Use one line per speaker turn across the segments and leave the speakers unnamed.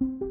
Thank you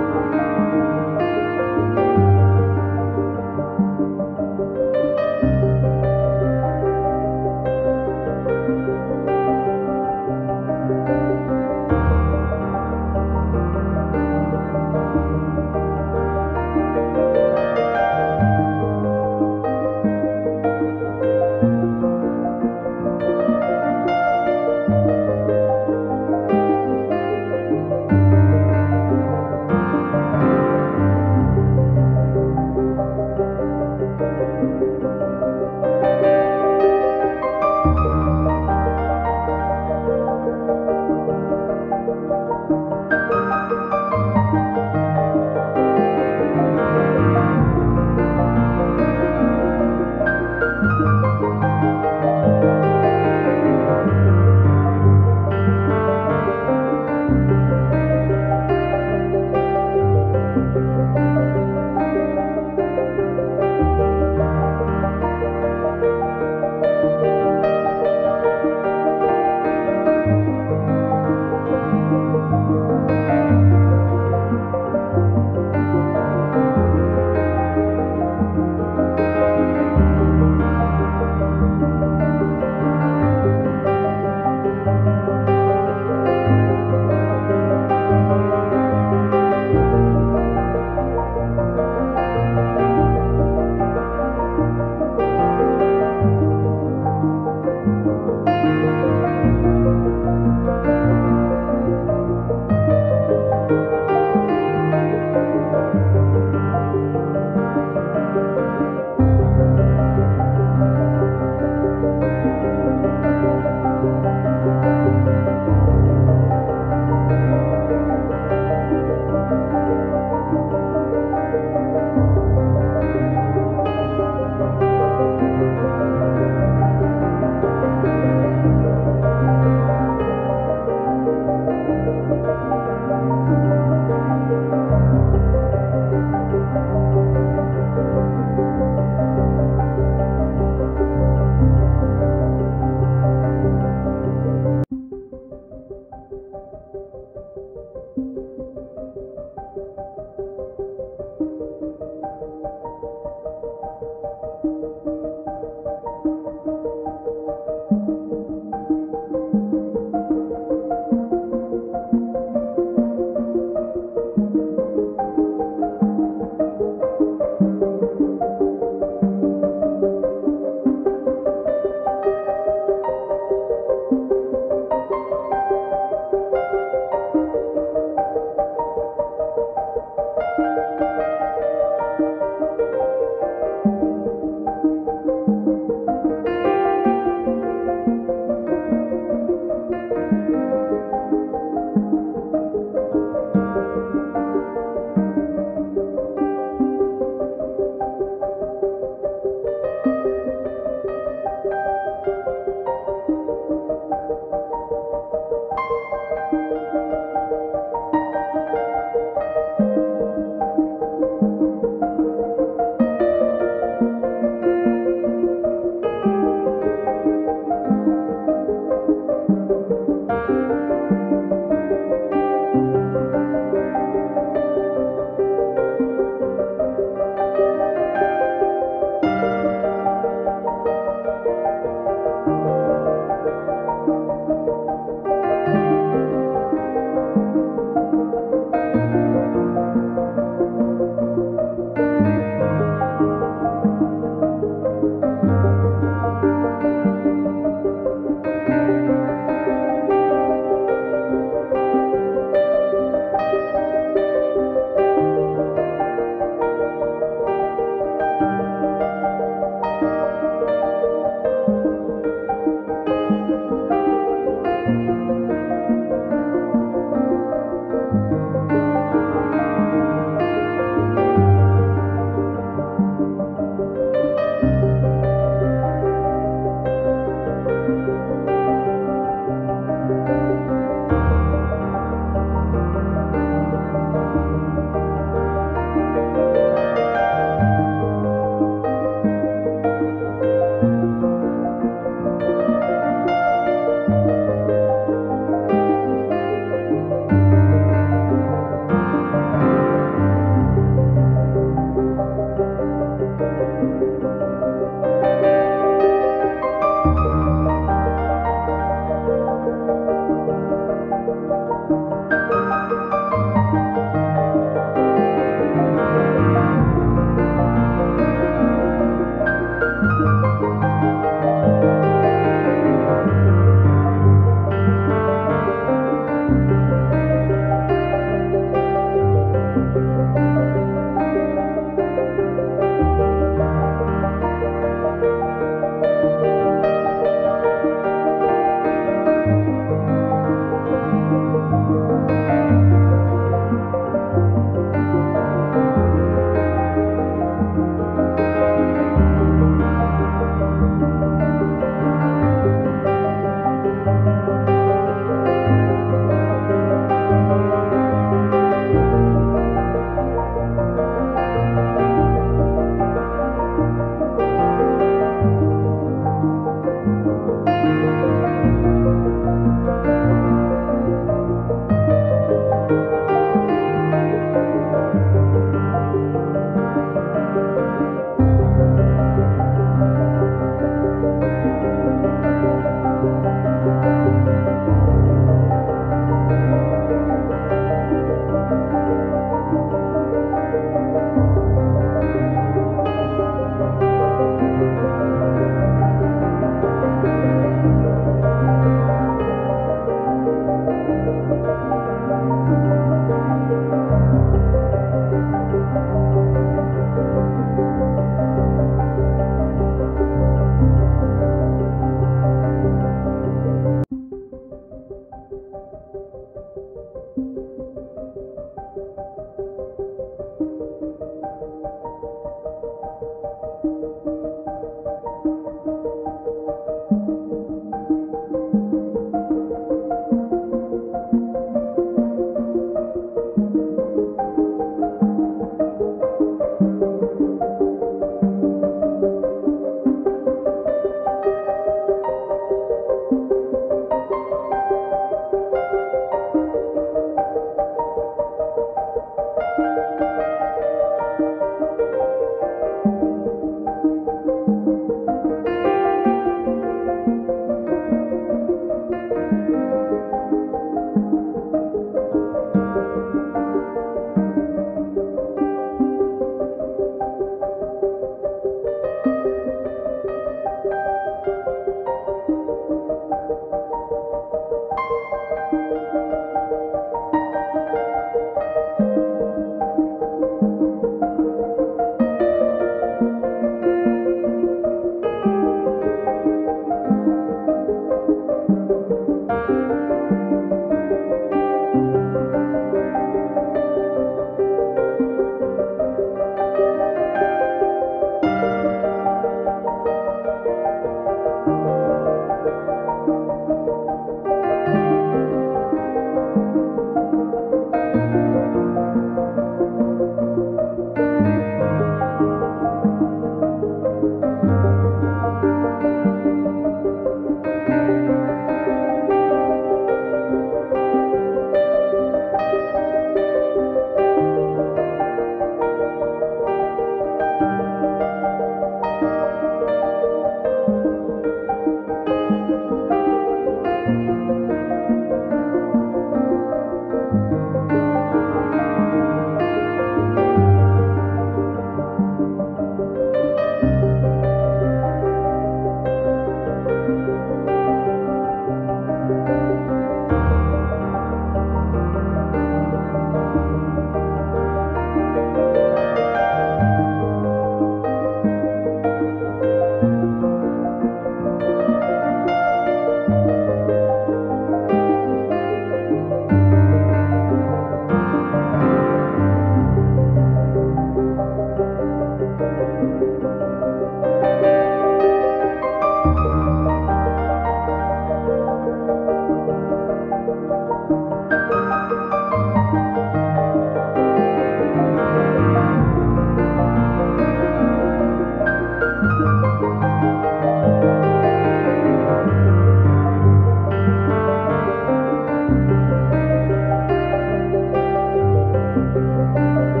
Música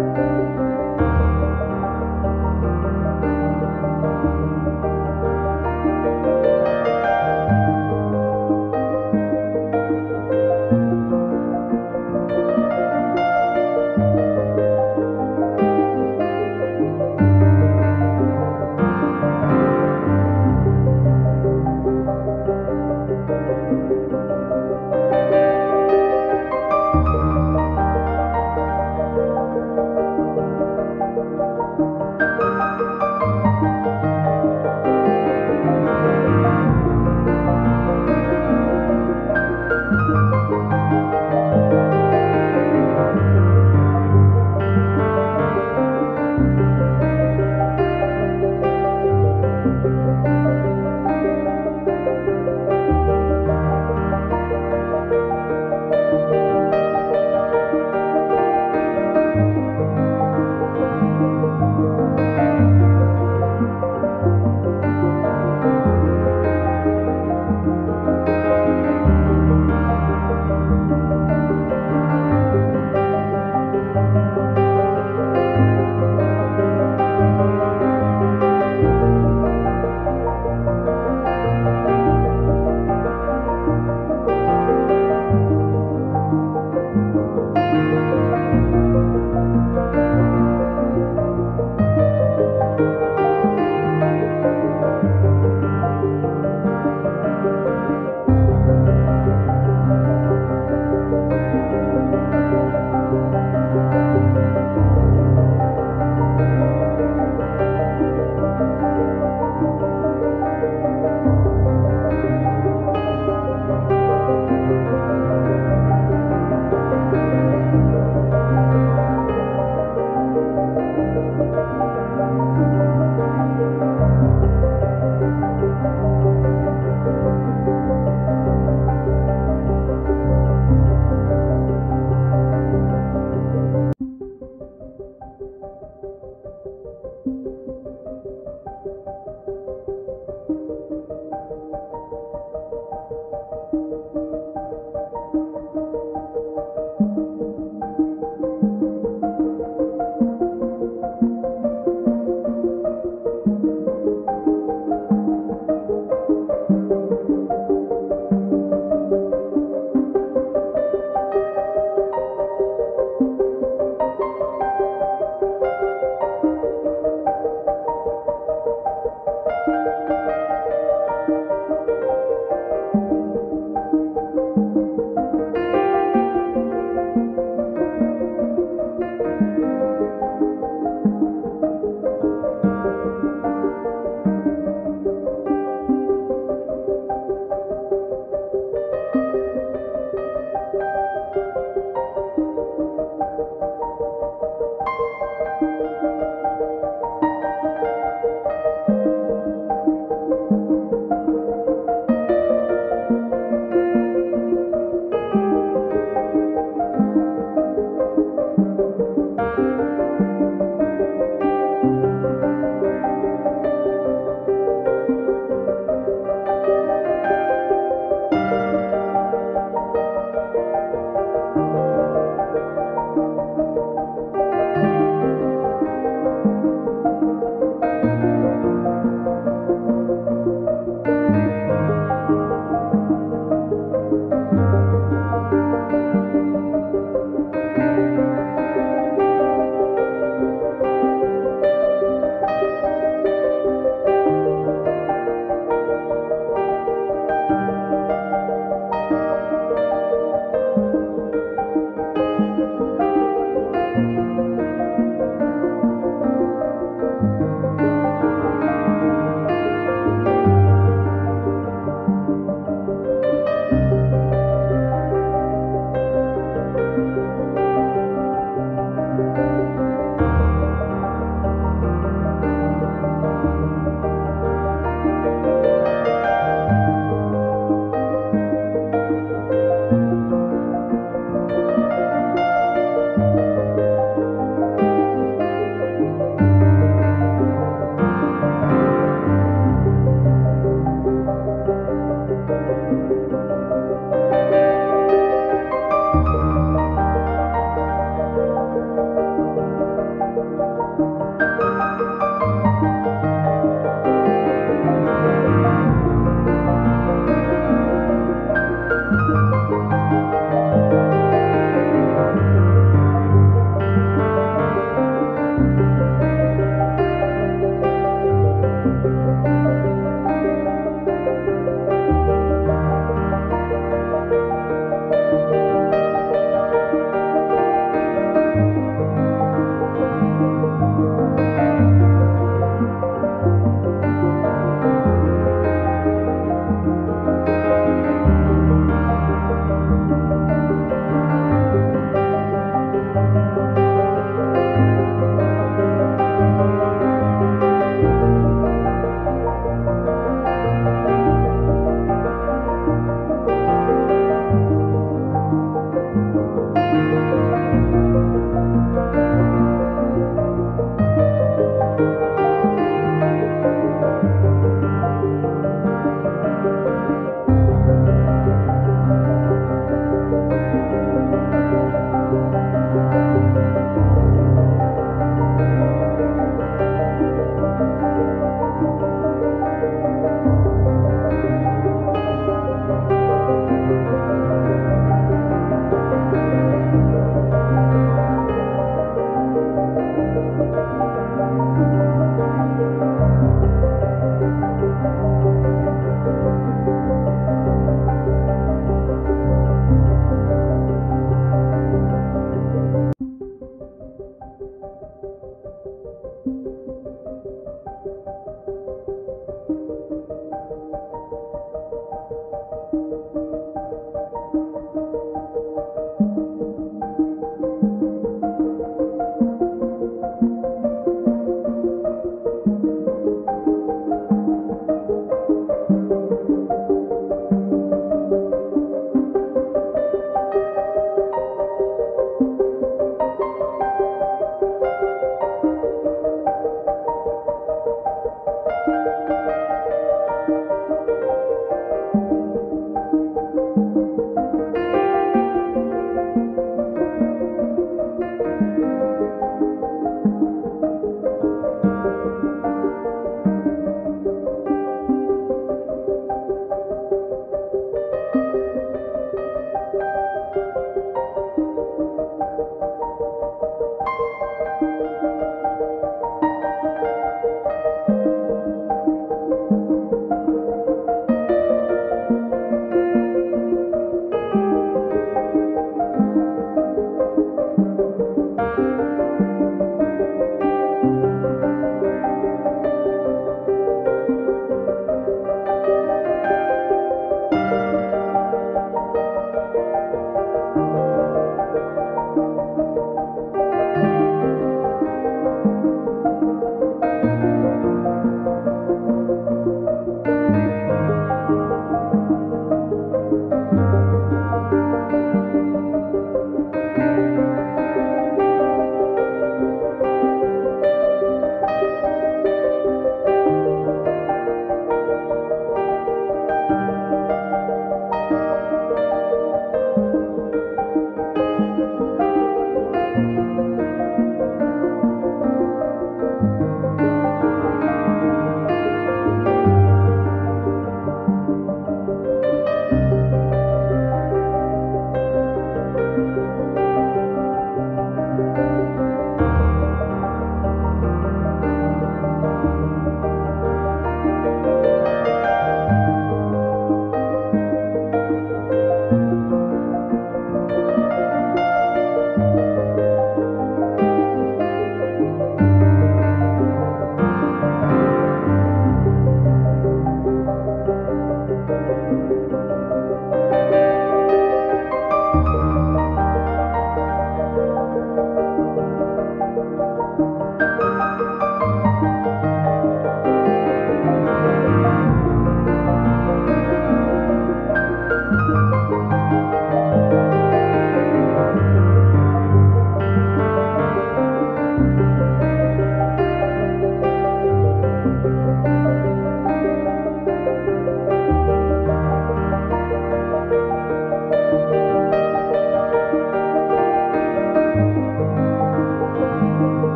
Thank you.